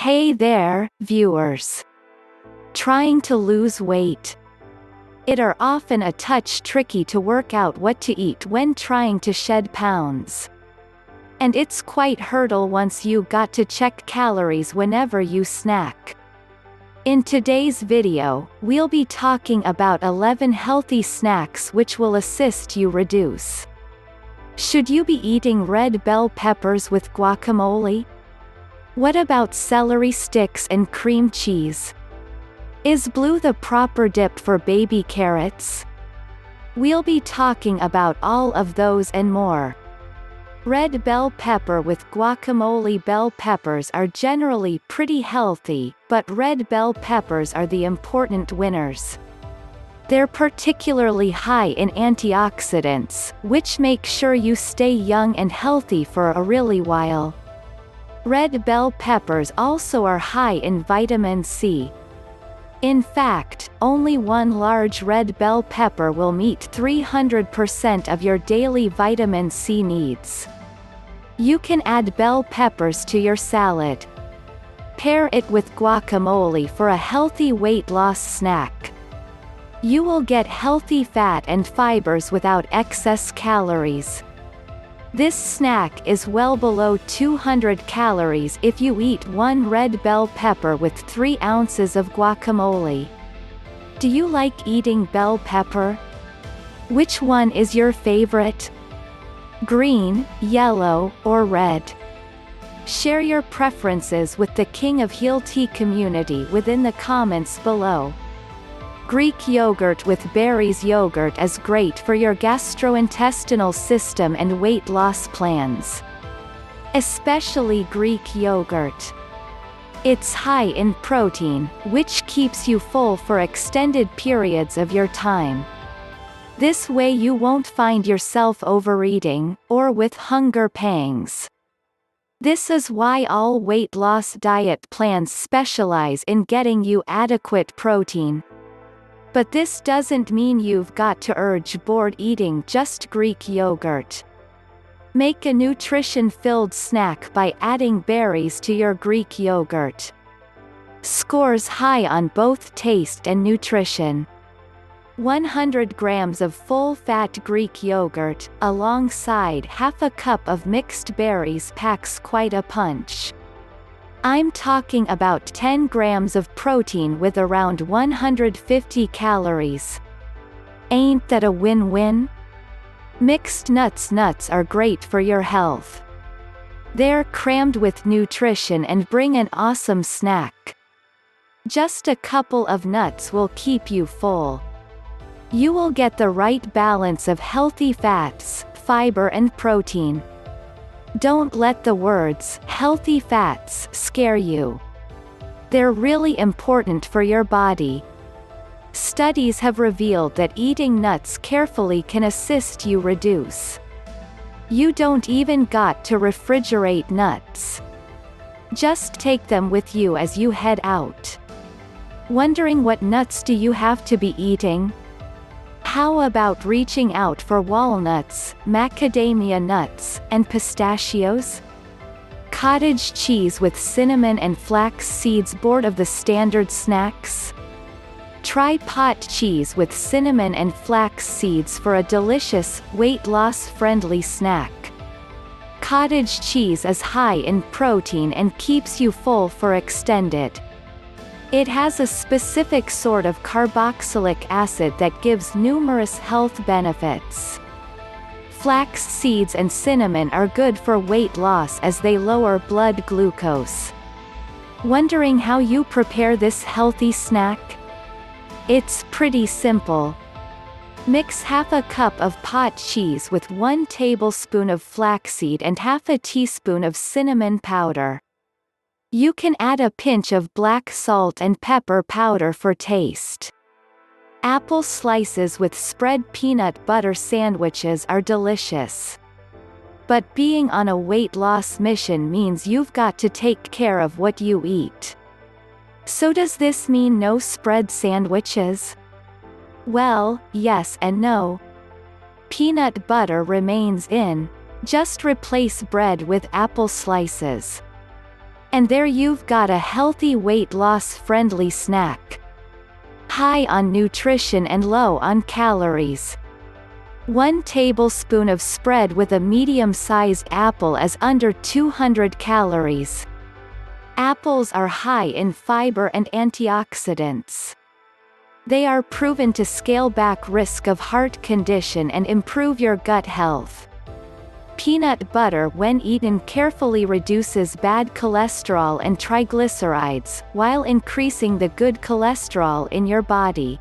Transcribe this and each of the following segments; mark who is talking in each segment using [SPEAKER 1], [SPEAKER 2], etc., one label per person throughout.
[SPEAKER 1] Hey there, viewers. Trying to lose weight. It are often a touch tricky to work out what to eat when trying to shed pounds. And it's quite hurdle once you got to check calories whenever you snack. In today's video, we'll be talking about 11 healthy snacks which will assist you reduce. Should you be eating red bell peppers with guacamole? What about celery sticks and cream cheese? Is blue the proper dip for baby carrots? We'll be talking about all of those and more. Red bell pepper with guacamole bell peppers are generally pretty healthy, but red bell peppers are the important winners. They're particularly high in antioxidants, which make sure you stay young and healthy for a really while. Red bell peppers also are high in vitamin C. In fact, only one large red bell pepper will meet 300% of your daily vitamin C needs. You can add bell peppers to your salad. Pair it with guacamole for a healthy weight loss snack. You will get healthy fat and fibers without excess calories. This snack is well below 200 calories if you eat one red bell pepper with 3 ounces of guacamole. Do you like eating bell pepper? Which one is your favorite? Green, yellow, or red? Share your preferences with the King of Heel Tea community within the comments below. Greek yogurt with berries yogurt is great for your gastrointestinal system and weight loss plans. Especially Greek yogurt. It's high in protein, which keeps you full for extended periods of your time. This way you won't find yourself overeating, or with hunger pangs. This is why all weight loss diet plans specialize in getting you adequate protein, but this doesn't mean you've got to urge bored eating just Greek yogurt. Make a nutrition-filled snack by adding berries to your Greek yogurt. Scores high on both taste and nutrition. 100 grams of full-fat Greek yogurt, alongside half a cup of mixed berries packs quite a punch. I'm talking about 10 grams of protein with around 150 calories. Ain't that a win-win? Mixed nuts Nuts are great for your health. They're crammed with nutrition and bring an awesome snack. Just a couple of nuts will keep you full. You will get the right balance of healthy fats, fiber and protein. Don't let the words healthy fats scare you. They're really important for your body. Studies have revealed that eating nuts carefully can assist you reduce. You don't even got to refrigerate nuts. Just take them with you as you head out. Wondering what nuts do you have to be eating? How about reaching out for walnuts, macadamia nuts, and pistachios? Cottage cheese with cinnamon and flax seeds bored of the standard snacks? Try pot cheese with cinnamon and flax seeds for a delicious, weight loss friendly snack. Cottage cheese is high in protein and keeps you full for extended, it has a specific sort of carboxylic acid that gives numerous health benefits. Flax seeds and cinnamon are good for weight loss as they lower blood glucose. Wondering how you prepare this healthy snack? It's pretty simple. Mix half a cup of pot cheese with 1 tablespoon of flaxseed and half a teaspoon of cinnamon powder. You can add a pinch of black salt and pepper powder for taste. Apple slices with spread peanut butter sandwiches are delicious. But being on a weight loss mission means you've got to take care of what you eat. So does this mean no spread sandwiches? Well, yes and no. Peanut butter remains in. Just replace bread with apple slices. And there you've got a healthy weight loss friendly snack. High on nutrition and low on calories. 1 tablespoon of spread with a medium-sized apple is under 200 calories. Apples are high in fiber and antioxidants. They are proven to scale back risk of heart condition and improve your gut health. Peanut butter when eaten carefully reduces bad cholesterol and triglycerides, while increasing the good cholesterol in your body.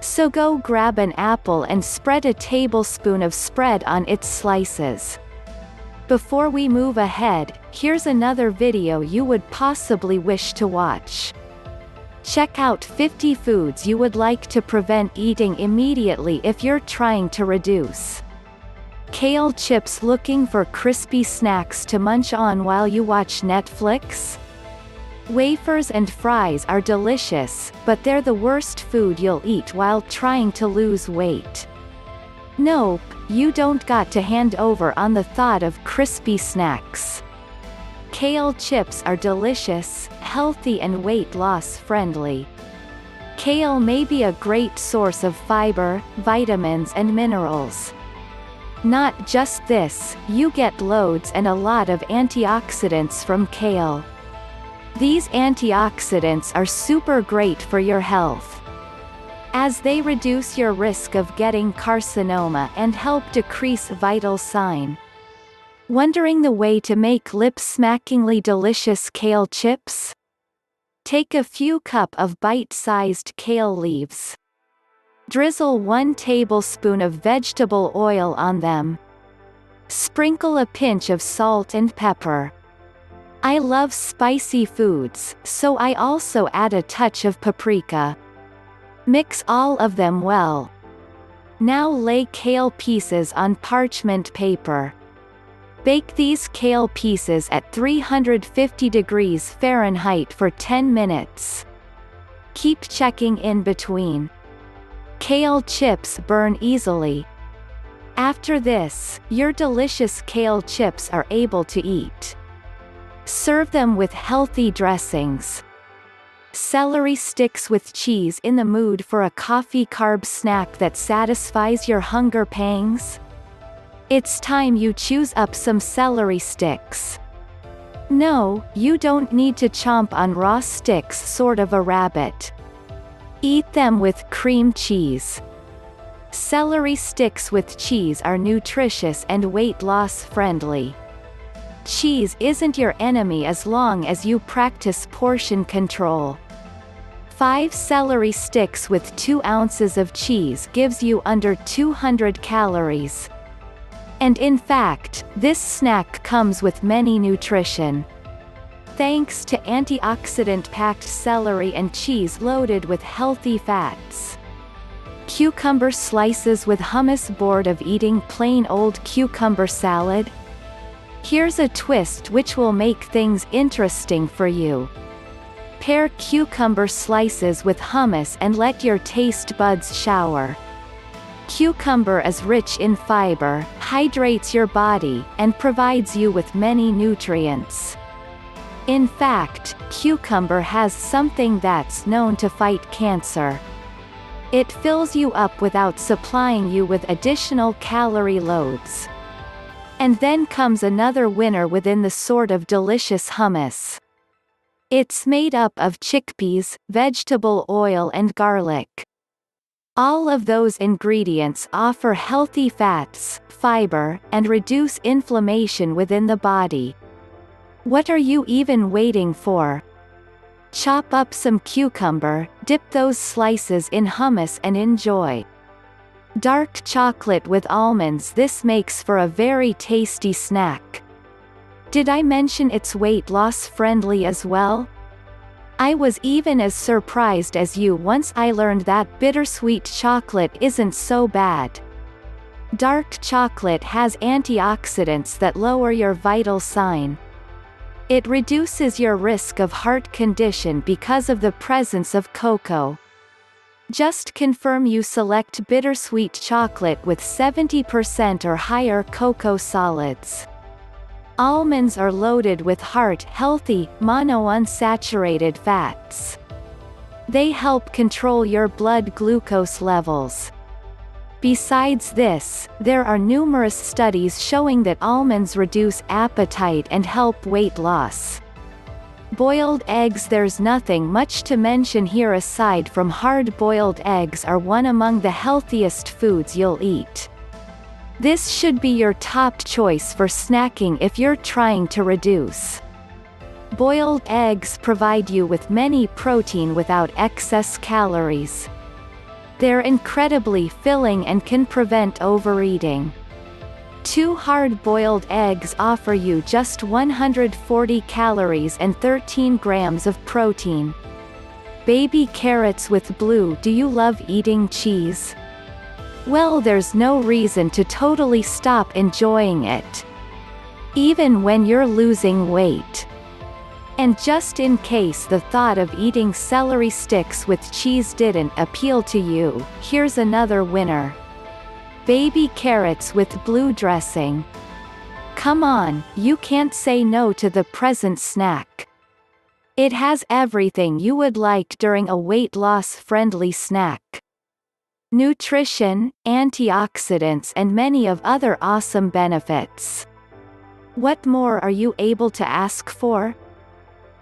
[SPEAKER 1] So go grab an apple and spread a tablespoon of spread on its slices. Before we move ahead, here's another video you would possibly wish to watch. Check out 50 foods you would like to prevent eating immediately if you're trying to reduce. Kale chips looking for crispy snacks to munch on while you watch Netflix? Wafers and fries are delicious, but they're the worst food you'll eat while trying to lose weight. Nope, you don't got to hand over on the thought of crispy snacks. Kale chips are delicious, healthy and weight loss friendly. Kale may be a great source of fiber, vitamins and minerals. Not just this, you get loads and a lot of antioxidants from kale. These antioxidants are super great for your health. As they reduce your risk of getting carcinoma and help decrease vital sign. Wondering the way to make lip-smackingly delicious kale chips? Take a few cup of bite-sized kale leaves. Drizzle 1 tablespoon of vegetable oil on them. Sprinkle a pinch of salt and pepper. I love spicy foods, so I also add a touch of paprika. Mix all of them well. Now lay kale pieces on parchment paper. Bake these kale pieces at 350 degrees Fahrenheit for 10 minutes. Keep checking in between. Kale chips burn easily. After this, your delicious kale chips are able to eat. Serve them with healthy dressings. Celery sticks with cheese in the mood for a coffee carb snack that satisfies your hunger pangs? It's time you choose up some celery sticks. No, you don't need to chomp on raw sticks sort of a rabbit. Eat them with cream cheese. Celery sticks with cheese are nutritious and weight loss friendly. Cheese isn't your enemy as long as you practice portion control. 5 celery sticks with 2 ounces of cheese gives you under 200 calories. And in fact, this snack comes with many nutrition. Thanks to antioxidant-packed celery and cheese loaded with healthy fats. Cucumber slices with hummus bored of eating plain old cucumber salad? Here's a twist which will make things interesting for you. Pair cucumber slices with hummus and let your taste buds shower. Cucumber is rich in fiber, hydrates your body, and provides you with many nutrients. In fact, cucumber has something that's known to fight cancer. It fills you up without supplying you with additional calorie loads. And then comes another winner within the sort of delicious hummus. It's made up of chickpeas, vegetable oil and garlic. All of those ingredients offer healthy fats, fiber, and reduce inflammation within the body. What are you even waiting for? Chop up some cucumber, dip those slices in hummus and enjoy. Dark chocolate with almonds This makes for a very tasty snack. Did I mention it's weight loss friendly as well? I was even as surprised as you once I learned that bittersweet chocolate isn't so bad. Dark chocolate has antioxidants that lower your vital sign. It reduces your risk of heart condition because of the presence of cocoa. Just confirm you select bittersweet chocolate with 70% or higher cocoa solids. Almonds are loaded with heart-healthy, monounsaturated fats. They help control your blood glucose levels. Besides this, there are numerous studies showing that almonds reduce appetite and help weight loss. Boiled eggs There's nothing much to mention here aside from hard-boiled eggs are one among the healthiest foods you'll eat. This should be your top choice for snacking if you're trying to reduce. Boiled eggs provide you with many protein without excess calories. They're incredibly filling and can prevent overeating. Two hard-boiled eggs offer you just 140 calories and 13 grams of protein. Baby carrots with blue Do you love eating cheese? Well there's no reason to totally stop enjoying it. Even when you're losing weight. And just in case the thought of eating celery sticks with cheese didn't appeal to you, here's another winner. Baby carrots with blue dressing. Come on, you can't say no to the present snack. It has everything you would like during a weight loss friendly snack nutrition, antioxidants and many of other awesome benefits. What more are you able to ask for?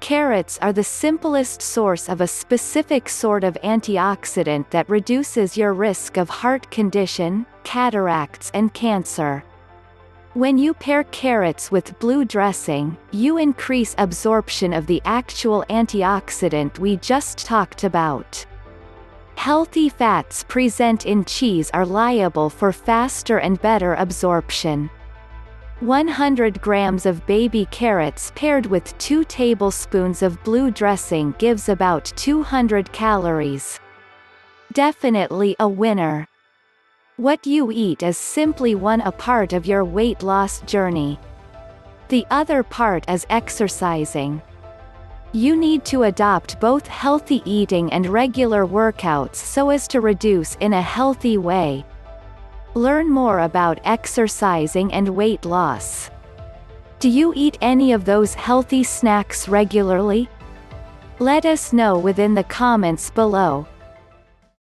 [SPEAKER 1] Carrots are the simplest source of a specific sort of antioxidant that reduces your risk of heart condition, cataracts and cancer. When you pair carrots with blue dressing, you increase absorption of the actual antioxidant we just talked about. Healthy fats present in cheese are liable for faster and better absorption. 100 grams of baby carrots paired with 2 tablespoons of blue dressing gives about 200 calories. Definitely a winner. What you eat is simply one a part of your weight loss journey. The other part is exercising. You need to adopt both healthy eating and regular workouts so as to reduce in a healthy way. Learn more about exercising and weight loss. Do you eat any of those healthy snacks regularly? Let us know within the comments below.